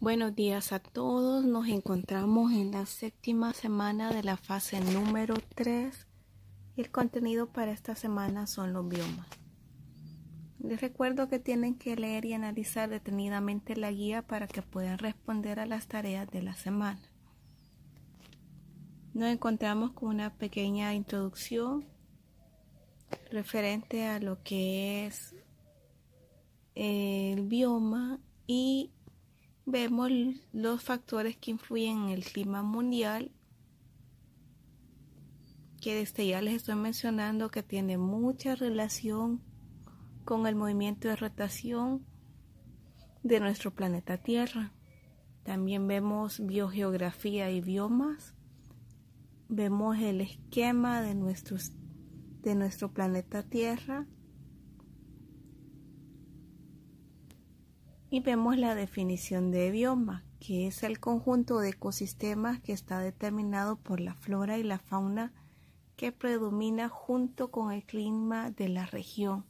Buenos días a todos. Nos encontramos en la séptima semana de la fase número 3 y el contenido para esta semana son los biomas. Les recuerdo que tienen que leer y analizar detenidamente la guía para que puedan responder a las tareas de la semana. Nos encontramos con una pequeña introducción referente a lo que es el bioma y vemos los factores que influyen en el clima mundial que desde ya les estoy mencionando que tiene mucha relación con el movimiento de rotación de nuestro planeta Tierra. También vemos biogeografía y biomas. Vemos el esquema de, nuestros, de nuestro planeta Tierra y vemos la definición de bioma, que es el conjunto de ecosistemas que está determinado por la flora y la fauna que predomina junto con el clima de la región.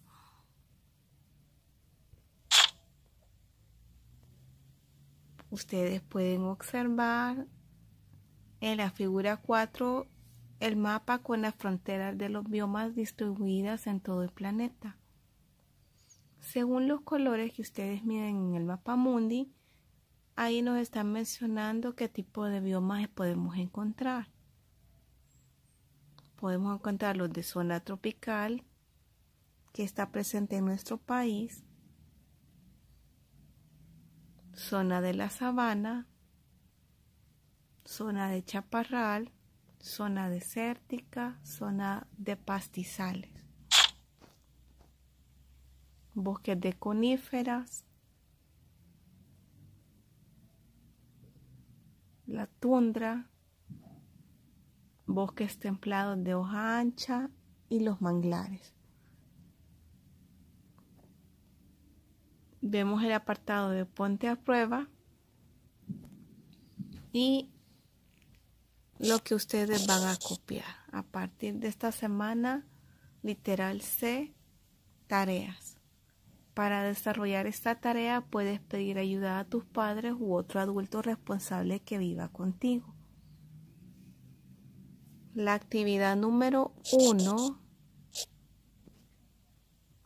Ustedes pueden observar en la figura 4 el mapa con las fronteras de los biomas distribuidas en todo el planeta. Según los colores que ustedes miden en el mapa mundi, ahí nos están mencionando qué tipo de biomas podemos encontrar. Podemos encontrar los de zona tropical, que está presente en nuestro país, zona de la sabana, zona de chaparral, zona desértica, zona de pastizales bosques de coníferas, la tundra, bosques templados de hoja ancha y los manglares. Vemos el apartado de Ponte a prueba y lo que ustedes van a copiar. A partir de esta semana, literal C, tareas. Para desarrollar esta tarea puedes pedir ayuda a tus padres u otro adulto responsable que viva contigo. La actividad número uno.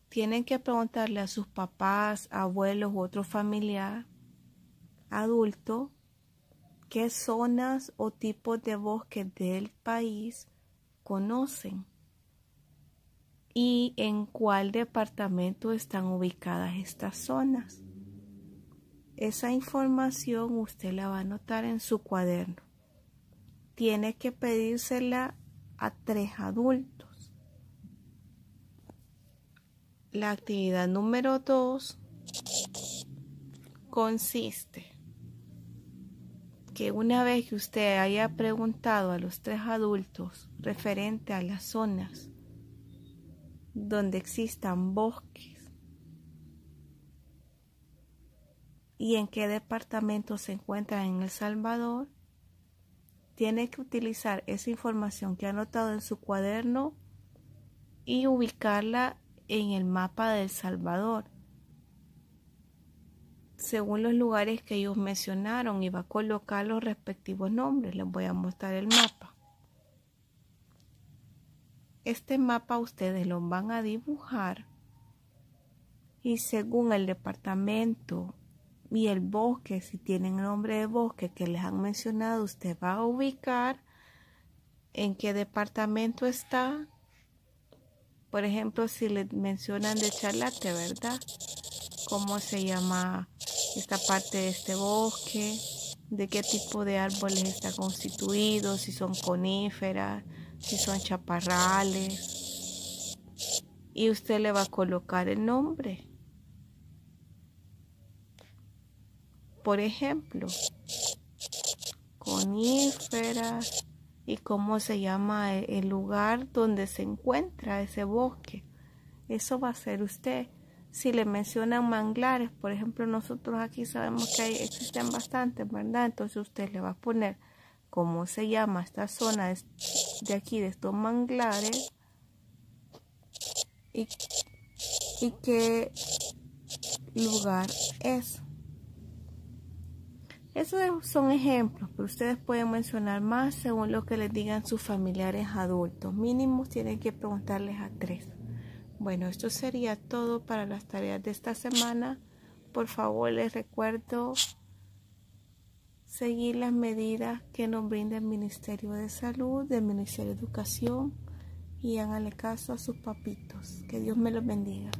Tienen que preguntarle a sus papás, abuelos u otro familiar adulto qué zonas o tipos de bosques del país conocen y en cuál departamento están ubicadas estas zonas. Esa información usted la va a anotar en su cuaderno. Tiene que pedírsela a tres adultos. La actividad número dos consiste que una vez que usted haya preguntado a los tres adultos referente a las zonas donde existan bosques y en qué departamento se encuentran en El Salvador, tiene que utilizar esa información que ha anotado en su cuaderno y ubicarla en el mapa de El Salvador. Según los lugares que ellos mencionaron y va a colocar los respectivos nombres. Les voy a mostrar el mapa. Este mapa ustedes lo van a dibujar y según el departamento y el bosque, si tienen nombre de bosque que les han mencionado, usted va a ubicar en qué departamento está. Por ejemplo, si le mencionan de charlate, ¿verdad? ¿Cómo se llama esta parte de este bosque? ¿De qué tipo de árboles está constituido? Si son coníferas, si son chaparrales. Y usted le va a colocar el nombre. Por ejemplo, coníferas y cómo se llama e-, el lugar donde se encuentra ese bosque. Eso va a ser usted. Si le mencionan manglares, por ejemplo, nosotros aquí sabemos que existen bastantes, ¿verdad? Entonces usted le va a poner cómo se llama esta zona de aquí, de estos manglares, y, y qué lugar es. Esos son ejemplos, pero ustedes pueden mencionar más según lo que les digan sus familiares adultos. Mínimos tienen que preguntarles a tres. Bueno, esto sería todo para las tareas de esta semana. Por favor, les recuerdo seguir las medidas que nos brinda el Ministerio de Salud, el Ministerio de Educación y háganle caso a sus papitos. Que Dios me los bendiga.